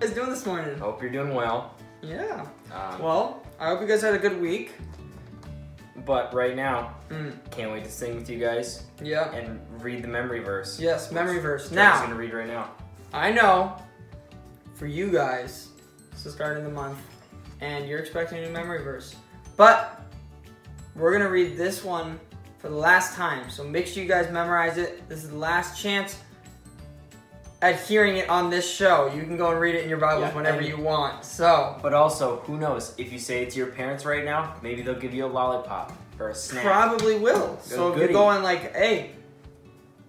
guys doing this morning? Hope you're doing well. Yeah. Um, Well, I hope you guys had a good week. but right now, Mm. can't wait to sing with you guys Yeah. and read the memory verse. Yes, memory verse. Now. I'm gonna read right now. I know for you guys, it's the start of the month, and you're expecting a new memory verse. But we're gonna read this one for the last time. So make sure you guys memorize it. This is the last chance at hearing it on this show. You can go and read it in your Bibles Yeah, whenever you want. So But also, who knows? If you say it to your parents right now, maybe they'll give you a lollipop or a snack. probably will. So if you're going like, hey,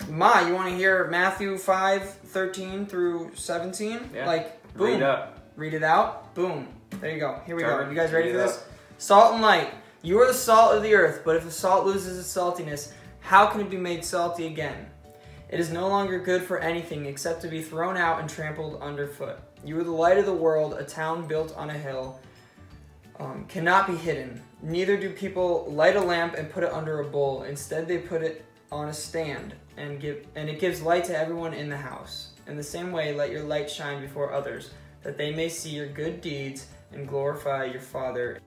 Ma, you want to hear Matthew 5, 13 through 17? Yeah. Like, boom. Read up. read it out. Boom. There you go. Here we Trevor, go. You guys ready for this? up. Salt and light. You are the salt of the earth, but if the salt loses its saltiness, how can it be made salty again? It is no longer good for anything except to be thrown out and trampled underfoot. You are the light of the world, a town built on a hill. Um, cannot be hidden. Neither do people light a lamp and put it under a bowl. Instead, they put it on a stand and give and it gives light to everyone in the house. In the same way, let your light shine before others, that they may see your good deeds and glorify your Father.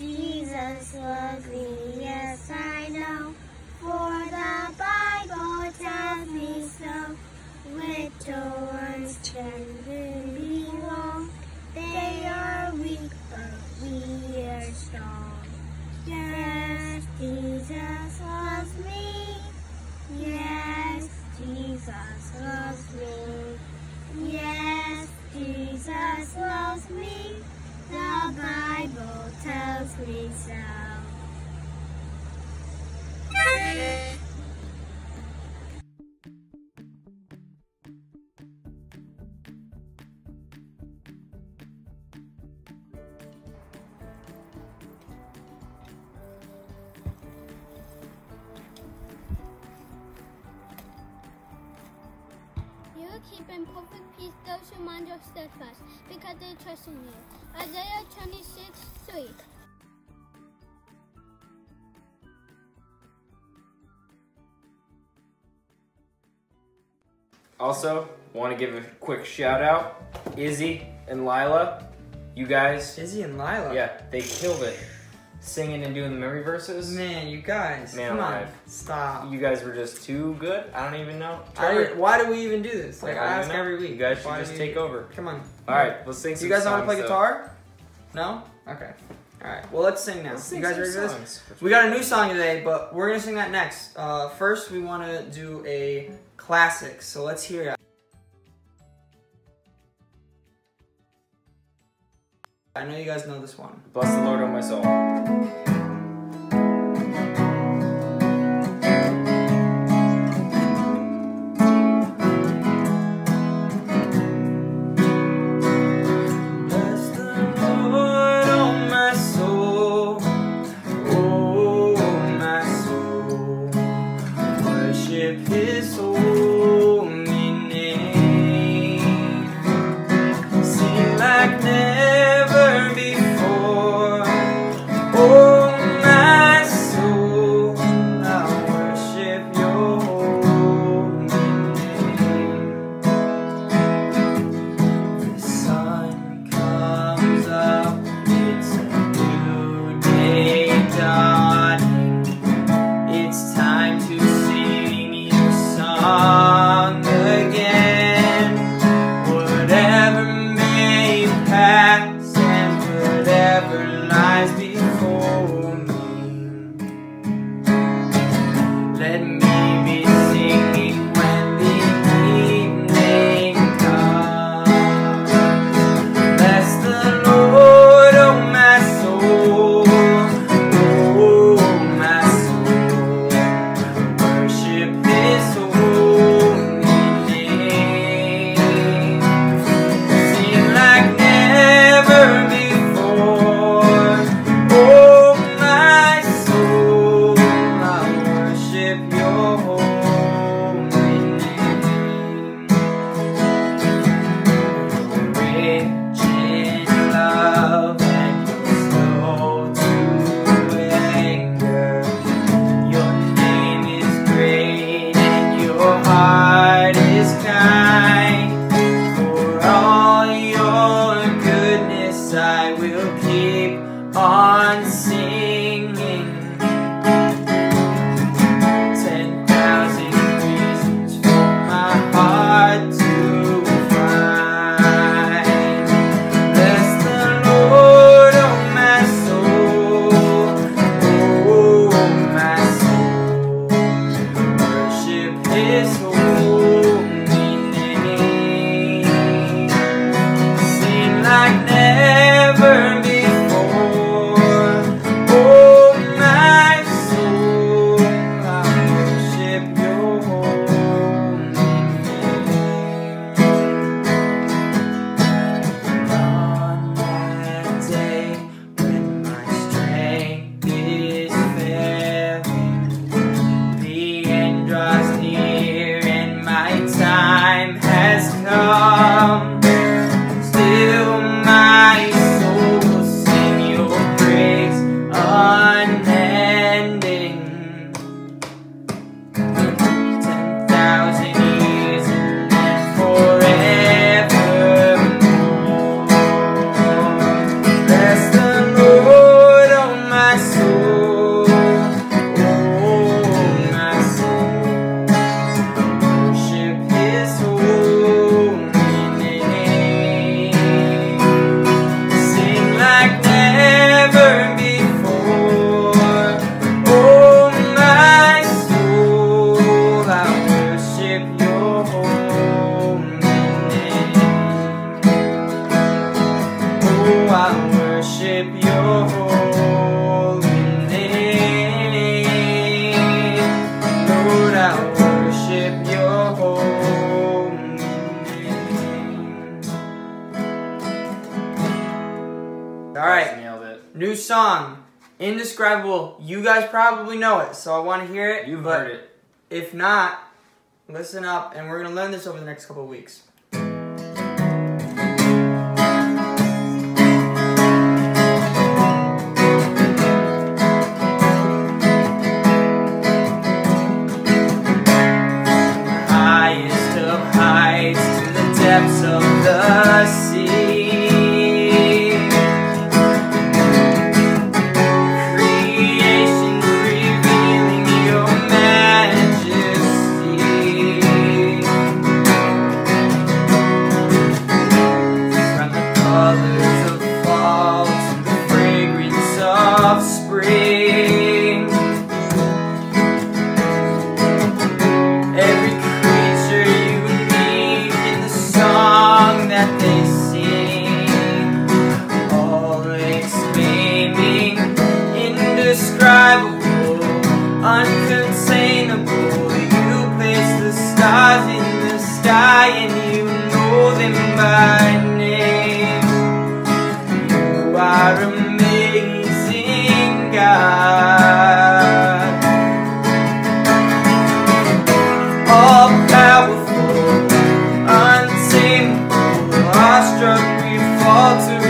Jesus me, yes I know, for the Bible tells me so. Little ones children You keep in perfect peace those who mind your steadfast, because they trust in you. Isaiah 26, 3. Also, want to give a quick shout out, Izzy and Lila. You guys, Izzy and Lila. yeah, they killed it, singing and doing the memory verses. Man, you guys. Man come on. alive. Stop. You guys were just too good. I don't even know. Trevor, why do we even do this? Like, I I ask every week. You guys should Why just take over. Come on. All right, let's sing some you guys how to play though. guitar? No? Okay. Alright, well, let's sing now. Let's you guys ready for this? We got a new song today, but we're gonna sing that next. Uh, first, we want to do a classic, so let's hear it. I know you guys know this one. Bless the Lord, O my soul. New song, indescribable. You guys probably know it, so I want to hear it. You've heard it. If not, listen up, and we're gonna learn this over the next couple weeks. my name. You are amazing, God. All powerful, untamable, awestruck, we fall to.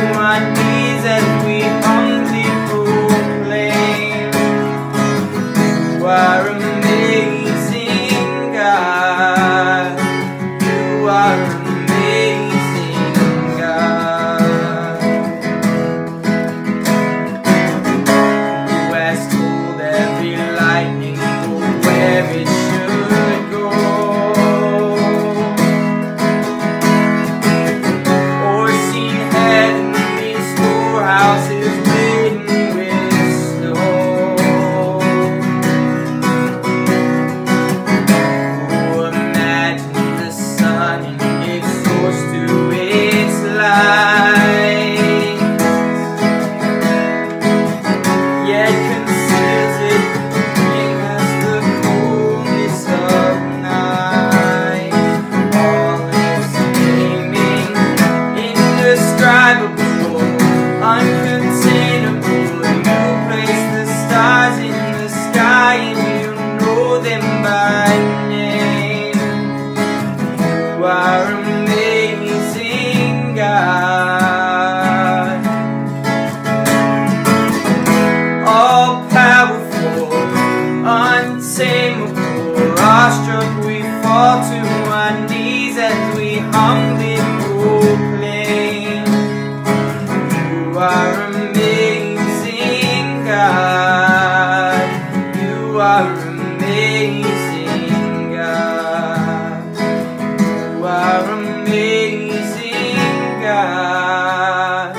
Are amazing, God. You are amazing, God.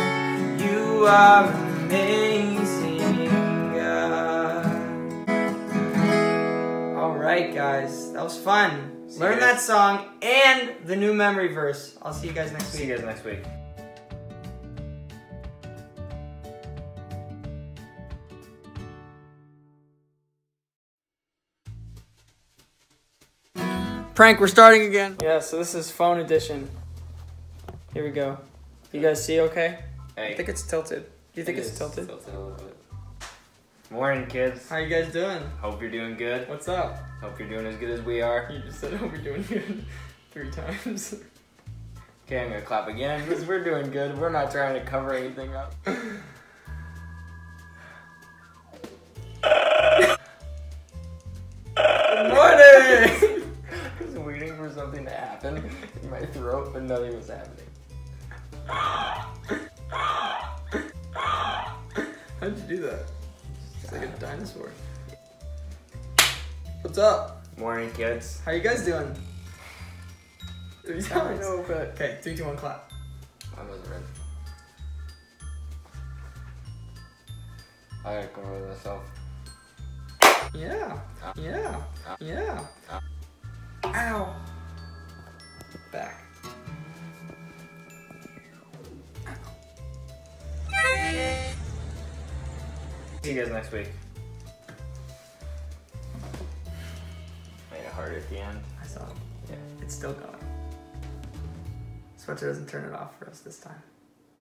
You are amazing, God. All right, guys, that was fun. See Learn that song and the new memory verse. I'll see you guys next week. See you guys next week. Prank, we're starting again. Yeah, so this is phone edition. Here we go. You guys see okay? Hey. I think it's tilted. Do you think It it's is tilted? a little bit. Morning, kids. How you guys doing? Hope you're doing good. What's up? Hope you're doing as good as we are. You just said hope you're doing good three times. Okay, I'm gonna clap again because we're doing good. We're not trying to cover anything up. happen in my throat, but nothing was happening. How'd you do that? It's like a dinosaur. What's up? Morning, kids. How you guys doing? Three I times. know, but Okay, three, two, one, clap. I wasn't ready. I gotta come over myself. Yeah. Ah. Yeah. Ah. Yeah. Ah. Ow. Back. See you guys next week. Made it hard at the end. I saw it. Yeah. It's still going. Spencer doesn't turn it off for us this time.